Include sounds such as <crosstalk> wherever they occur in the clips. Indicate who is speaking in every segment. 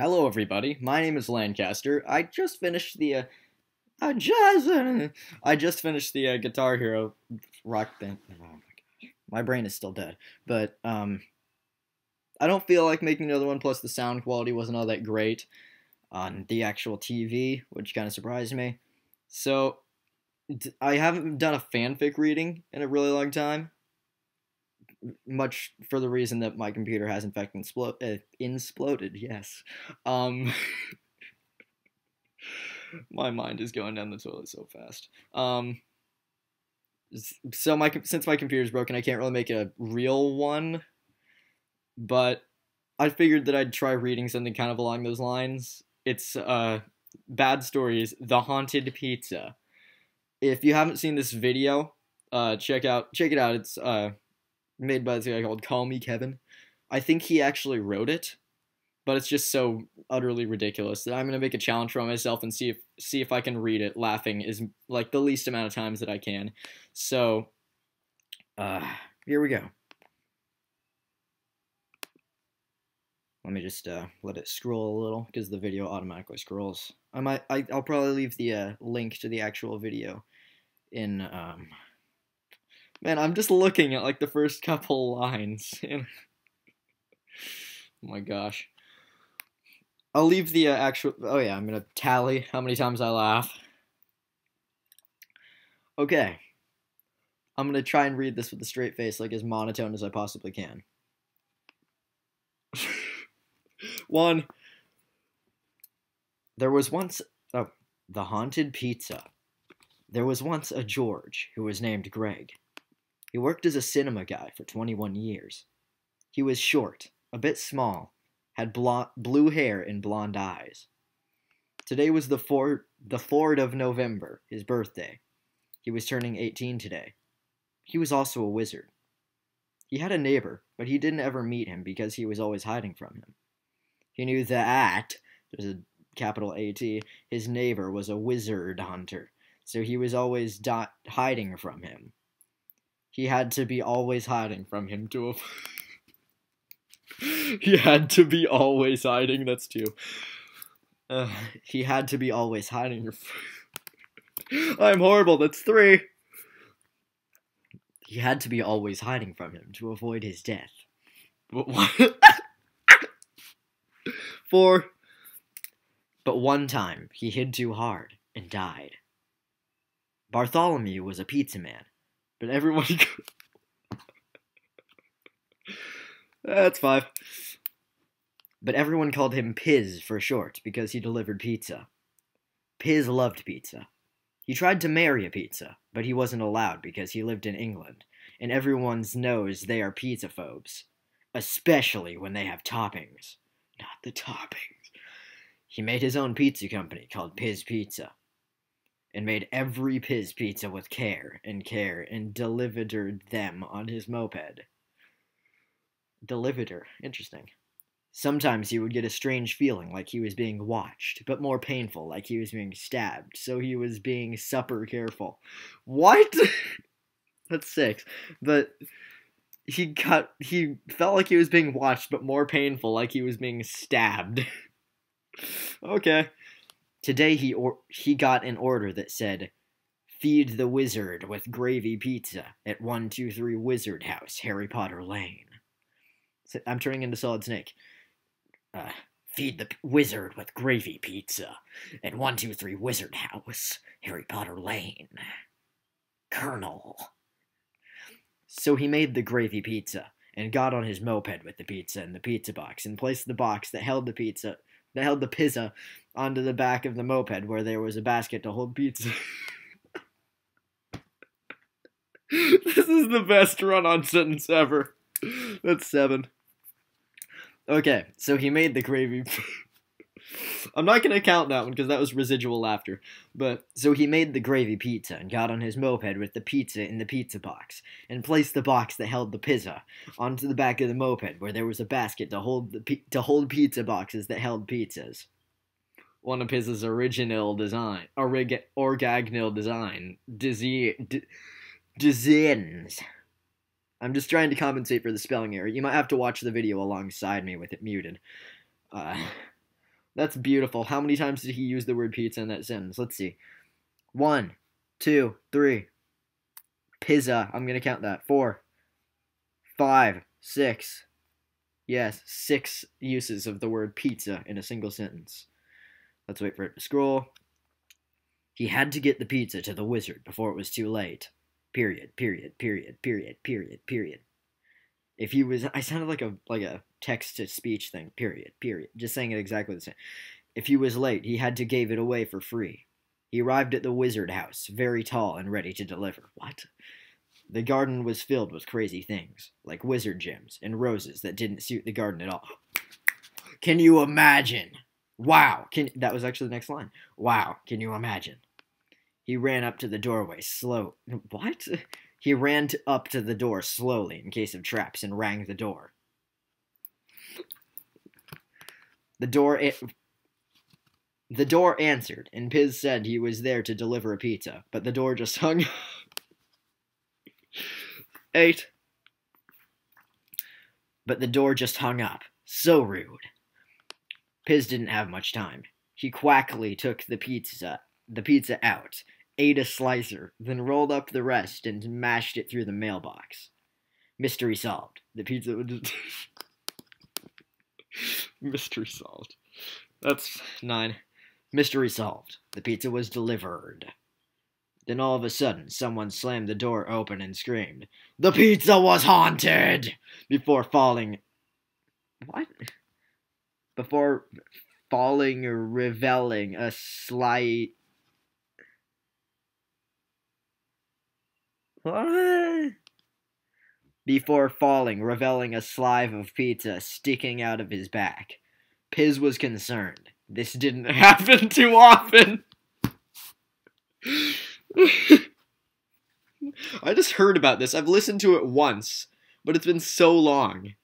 Speaker 1: Hello, everybody. My name is Lancaster. I just finished the. Uh, I just. <laughs> I just finished the uh, Guitar Hero rock band. Oh my gosh, my brain is still dead. But um, I don't feel like making another one. Plus, the sound quality wasn't all that great on the actual TV, which kind of surprised me. So, I haven't done a fanfic reading in a really long time much for the reason that my computer has in fact insplo- uh, exploded. Yes. Um, <laughs> my mind is going down the toilet so fast. Um, so my since my computer's broken, I can't really make a real one. But I figured that I'd try reading something kind of along those lines. It's uh, bad stories. The haunted pizza. If you haven't seen this video, uh, check out check it out. It's uh made by this guy called Call Me Kevin. I think he actually wrote it, but it's just so utterly ridiculous that I'm gonna make a challenge for myself and see if see if I can read it laughing is like the least amount of times that I can. So, uh, here we go. Let me just uh, let it scroll a little because the video automatically scrolls. I might I, I'll probably leave the uh, link to the actual video in um, Man, I'm just looking at like the first couple <laughs> lines. oh my gosh. I'll leave the uh, actual. Oh yeah, I'm gonna tally how many times I laugh. Okay. I'm gonna try and read this with a straight face, like as monotone as I possibly can. <laughs> One. There was once. Oh, the haunted pizza. There was once a George who was named Greg. He worked as a cinema guy for 21 years. He was short, a bit small, had blue hair and blonde eyes. Today was the 4th, the 4th of November, his birthday. He was turning 18 today. He was also a wizard. He had a neighbor, but he didn't ever meet him because he was always hiding from him. He knew that, there's a capital AT, his neighbor was a wizard hunter, so he was always dot hiding from him. He had to be always hiding from him to avoid. <laughs> he had to be always hiding. That's two. Uh, he had to be always hiding. <laughs> I'm horrible. That's three. He had to be always hiding from him to avoid his death. But <laughs> Four. But one time he hid too hard and died. Bartholomew was a pizza man but everyone. <laughs> That's five. But everyone called him Piz for short because he delivered pizza. Piz loved pizza. He tried to marry a pizza, but he wasn't allowed because he lived in England, and everyone knows they are pizza phobes, especially when they have toppings. Not the toppings. He made his own pizza company called Piz Pizza and made every piz pizza with care and care and delivered them on his moped. Delivered, interesting. Sometimes he would get a strange feeling like he was being watched, but more painful like he was being stabbed, so he was being super careful. What? <laughs> That's six. But he got he felt like he was being watched, but more painful like he was being stabbed. <laughs> okay. Today he or he got an order that said, "Feed the wizard with gravy pizza at one two three Wizard House, Harry Potter Lane." So I'm turning into Solid Snake. Uh, feed the wizard with gravy pizza at one two three Wizard House, Harry Potter Lane. Colonel. So he made the gravy pizza and got on his moped with the pizza in the pizza box and placed the box that held the pizza that held the pizza onto the back of the moped where there was a basket to hold pizza. <laughs> this is the best run on sentence ever. That's seven. Okay, so he made the gravy. I'm not going to count that one because that was residual laughter. But so he made the gravy pizza and got on his moped with the pizza in the pizza box and placed the box that held the pizza onto the back of the moped where there was a basket to hold the to hold pizza boxes that held pizzas. One of his original design, orig, orgagnil design, design, designs. I'm just trying to compensate for the spelling error. You might have to watch the video alongside me with it muted. Uh, That's beautiful. How many times did he use the word pizza in that sentence? Let's see. One, two, three. Pizza. I'm going to count that. Four, five, six. Yes, six uses of the word pizza in a single sentence. Let's wait for it to scroll. He had to get the pizza to the wizard before it was too late. Period, period, period, period, period, period. If he was, I sounded like a like a text to speech thing. Period, period. Just saying it exactly the same. If he was late, he had to give it away for free. He arrived at the wizard house, very tall and ready to deliver. What? The garden was filled with crazy things, like wizard gems and roses that didn't suit the garden at all. Can you imagine? Wow. Can that was actually the next line. Wow. Can you imagine? He ran up to the doorway slow. What? He ran to, up to the door slowly in case of traps and rang the door. The door the door answered, and Piz said he was there to deliver a pizza, but the door just <laughs> hung. Eight. But the door just hung up. So rude. Piz didn't have much time. He quackly took the pizza, the pizza out, ate a slicer, then rolled up the rest and mashed it through the mailbox. Mystery solved. The pizza was. <laughs> Mystery solved. That's nine. Mystery solved. The pizza was delivered. Then all of a sudden, someone slammed the door open and screamed, The pizza was haunted! Before falling. What? Before falling or revealing a slight Before falling, reveling a slive of pizza sticking out of his back. Piz was concerned. This didn't <laughs> happen too often. <laughs> I just heard about this. I've listened to it once, but it's been so long.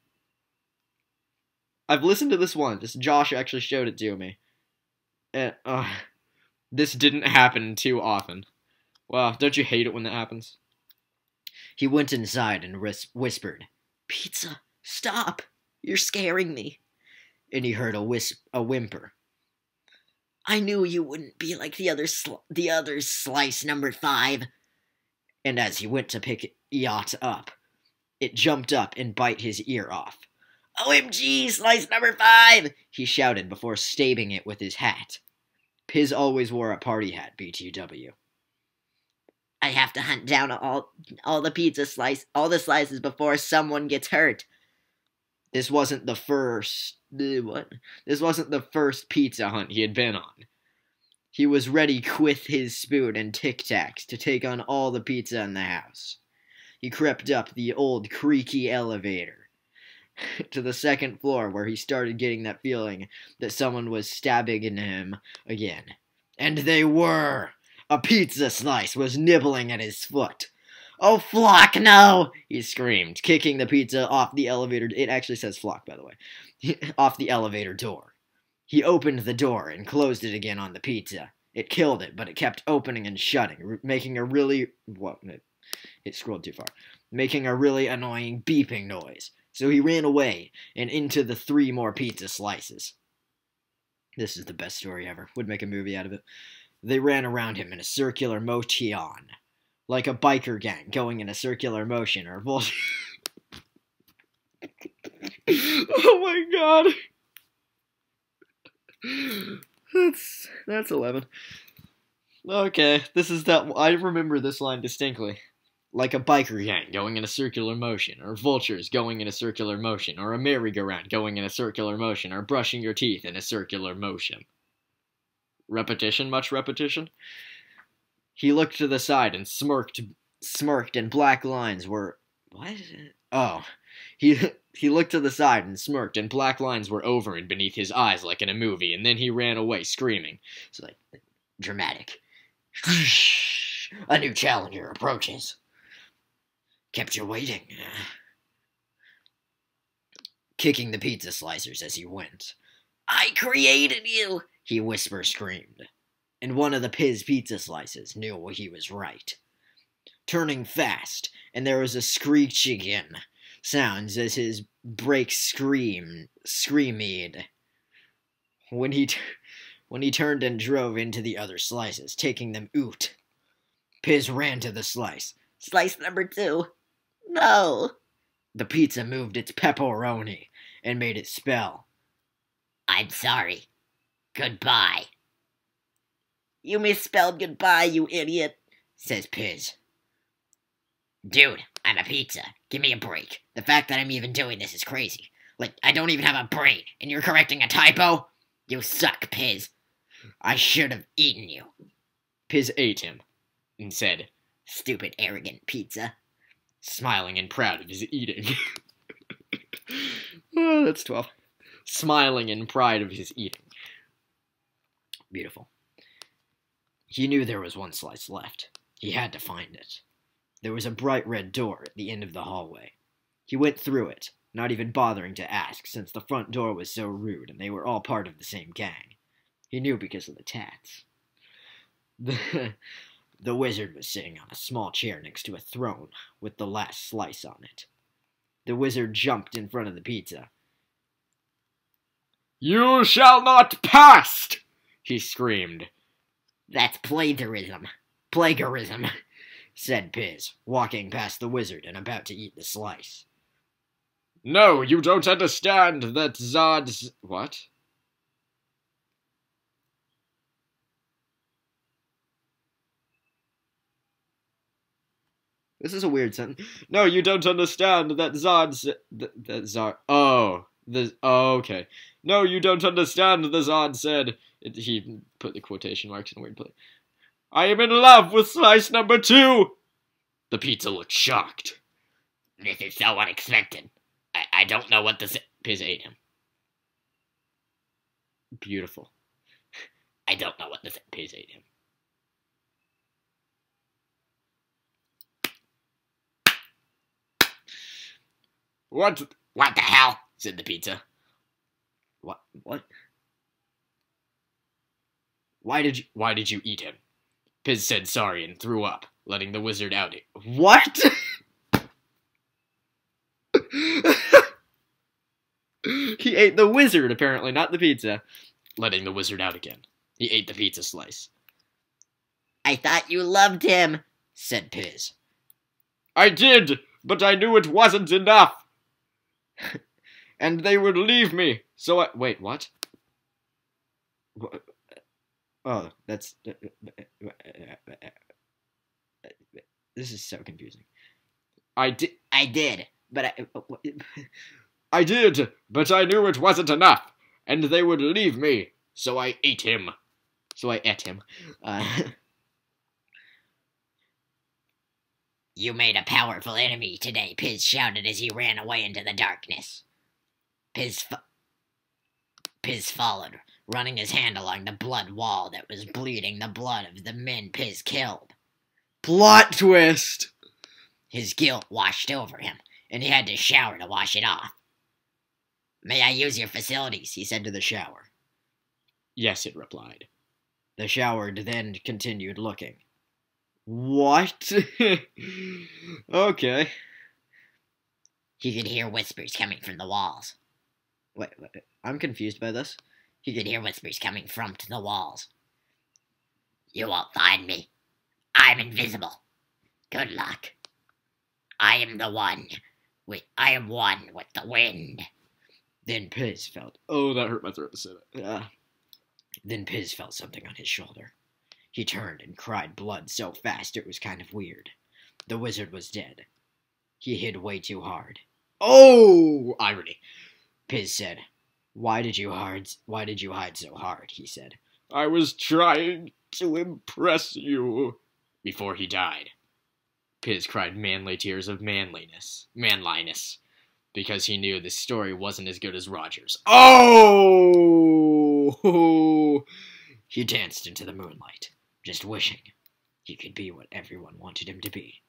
Speaker 1: I've listened to this once. Josh actually showed it to me. And, uh, this didn't happen too often. Wow, don't you hate it when that happens? He went inside and whispered, Pizza, stop! You're scaring me. And he heard a, whisp- a whimper. I knew you wouldn't be like the other the other slice number five. And as he went to pick Yacht up, it jumped up and bite his ear off. OMG, slice number five! He shouted before stabbing it with his hat. Piz always wore a party hat, BTW. I have to hunt down all all the pizza slice all the slices before someone gets hurt. This wasn't the first what? This wasn't the first pizza hunt he had been on. He was ready with his spoon and tic tacs to take on all the pizza in the house. He crept up the old creaky elevator <laughs> to the second floor where he started getting that feeling that someone was stabbing into him again. And they were! A pizza slice was nibbling at his foot. Oh, Flock, no! He screamed, kicking the pizza off the elevator. It actually says Flock, by the way. <laughs> off the elevator door. He opened the door and closed it again on the pizza. It killed it, but it kept opening and shutting, making a really. What? It, it scrolled too far. Making a really annoying beeping noise. So he ran away and into the three more pizza slices. This is the best story ever. Would make a movie out of it. They ran around him in a circular motion, like a biker gang going in a circular motion or bullshit. <laughs> oh my god. That's that's 11. Okay, this is that I remember this line distinctly. Like a biker gang going in a circular motion, or vultures going in a circular motion, or a merry-go-round going in a circular motion, or brushing your teeth in a circular motion repetition, much repetition. He looked to the side and smirked, smirked, and black lines were what? Oh, he <laughs> he looked to the side and smirked, and black lines were over and beneath his eyes like in a movie, and then he ran away screaming. It's like dramatic. a new challenger approaches. Kept you waiting. Kicking the pizza slicers as he went. I created you! He whisper screamed, and one of the Piz pizza slices knew he was right. Turning fast, and there was a screeching sounds as his brake scream screamed. When he, when he turned and drove into the other slices, taking them oot, Piz ran to the slice.
Speaker 2: Slice number two. No.
Speaker 1: The pizza moved its pepperoni and made it spell.
Speaker 2: I'm sorry. Goodbye. You misspelled goodbye, you idiot, says Piz. Dude, I'm a pizza. Give me a break. The fact that I'm even doing this is crazy. Like, I don't even have a brain, and you're correcting a typo? You suck, Piz. I should have eaten you.
Speaker 1: Piz ate him and said,
Speaker 2: Stupid, arrogant pizza.
Speaker 1: smiling and proud of his eating. <laughs> oh, that's 12. Smiling in pride of his eating. Beautiful. He knew there was one slice left. He had to find it. There was a bright red door at the end of the hallway. He went through it, not even bothering to ask, since the front door was so rude and they were all part of the same gang. He knew because of the tats. The, <laughs> the wizard was sitting on a small chair next to a throne with the last slice on it. The wizard jumped in front of the pizza. You shall not pass! He screamed.
Speaker 2: That's plagiarism. Plagiarism, <laughs> said Piz, walking past the wizard and about to eat the slice.
Speaker 1: No, you don't understand that Zod's. What? This is a weird sentence. No, you don't understand that Zod's. That, that Zod. Oh. The, oh, okay. No, you don't understand, the Zod said. It, he put the quotation marks in a weird place. I am in love with slice number two! The pizza looked shocked.
Speaker 2: This is so unexpected. I, I don't know what this.
Speaker 1: Piz ate him. Beautiful.
Speaker 2: I don't know what this.
Speaker 1: Piz ate him. What?
Speaker 2: What the hell? said the pizza.
Speaker 1: What? What? Why did you? Why did you eat him? Piz said sorry and threw up, letting the wizard out. What? <laughs> he ate the wizard, apparently, not the pizza. Letting the wizard out again. He ate the pizza slice.
Speaker 2: I thought you loved him, said Piz.
Speaker 1: I did, but I knew it wasn't enough. <laughs> and they would leave me. So I wait. What? Oh, that's uh, uh, uh, this is so confusing. I did.
Speaker 2: I did, but I. <laughs>
Speaker 1: I did, but I knew it wasn't enough, and they would leave me. So I ate him. So I ate him. Uh, <laughs>
Speaker 2: you made a powerful enemy today, Piz shouted as he ran away into the darkness. Piz, fo- Piz followed, running his hand along the blood wall that was bleeding the blood of the men Piz killed.
Speaker 1: Plot twist!
Speaker 2: His guilt washed over him, and he had to shower to wash it off. May I use your facilities? he said to the shower.
Speaker 1: Yes, it replied. The shower then continued looking. What? <laughs> okay.
Speaker 2: He could hear whispers coming from the walls.
Speaker 1: Wait, wait, I'm confused by this.
Speaker 2: He could hear whispers coming from to the walls. You won't find me. I'm invisible. Good luck. I am the one. With, I am one with the wind.
Speaker 1: Then Piz felt. Oh, that hurt my throat to say that. Uh, then Piz felt something on his shoulder. He turned and cried blood so fast it was kind of weird. The wizard was dead. He hid way too hard. Oh, irony. Piz said, "Why did you hide? Why did you hide so hard?" He said, "I was trying to impress you." Before he died, Piz cried manly tears of manliness, manliness, because he knew the story wasn't as good as Roger's. Oh! He danced into the moonlight, just wishing he could be what everyone wanted him to be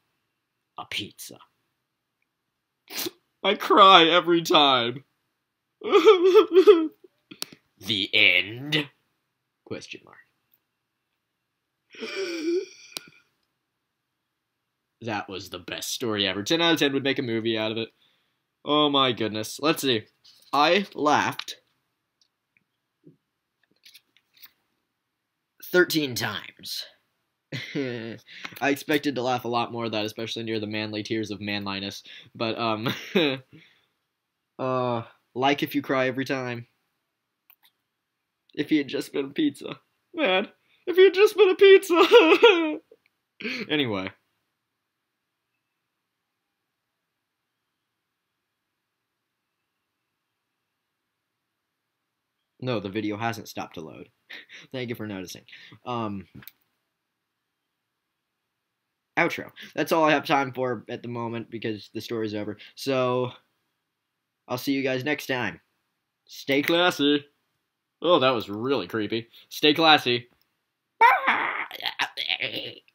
Speaker 1: a pizza. I cry every time. The end? Question mark. That was the best story ever. 10 out of 10 would make a movie out of it. Oh my goodness. Let's see. I laughed 13 times. <laughs> I expected to laugh a lot more of that, especially near the manly tears of manliness. But, um, <laughs> uh, like if you cry every time. If he had just been a pizza. Man, if he had just been a pizza! <laughs> anyway. No, the video hasn't stopped to load. <laughs> Thank you for noticing. Um, outro. That's all I have time for at the moment because the story's over. So, I'll see you guys next time. Stay classy. Oh, that was really creepy. Stay classy. <laughs>